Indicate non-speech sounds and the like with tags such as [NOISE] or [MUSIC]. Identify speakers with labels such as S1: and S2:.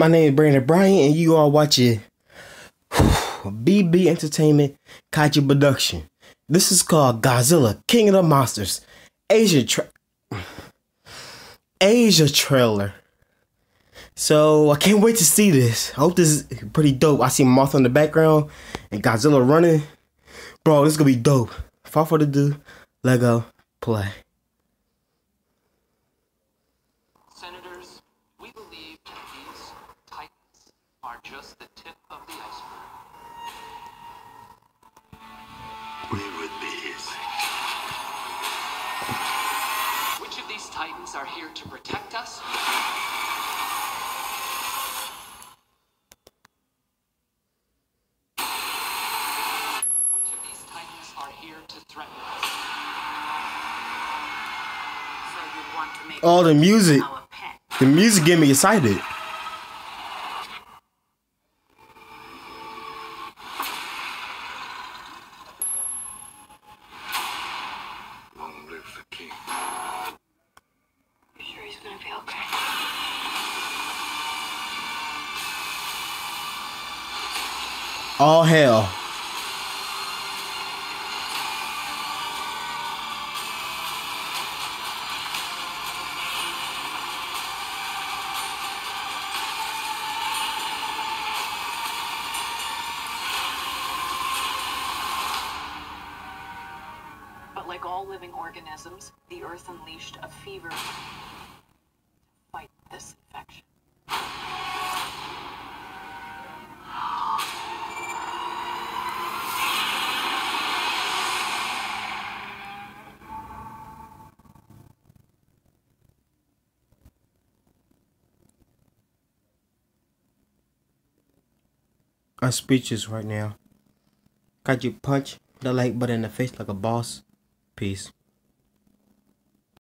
S1: My name is Brandon Bryant, and you are watching [SIGHS] BB Entertainment Kaiju Production. This is called Godzilla King of the Monsters Asia tra- [SIGHS] Asia trailer. So I can't wait to see this. I hope this is pretty dope. I see Mothra in the background and Godzilla running. Bro, this is gonna be dope. Without further ado, Lego play.
S2: Senators, we believe that these titans are just the tip of the iceberg.
S3: We would be his.
S2: Which of these titans are here to protect us? Which of these titans are here to threaten us?
S4: So you want to make
S1: Oh, the music. The music get me excited.
S4: You sure he's gonna be okay?
S1: All hell.
S4: But like all living organisms, the Earth unleashed a fever to fight this infection.
S1: I'm speechless right now. Got you punch the like button in the face like a boss. Peace.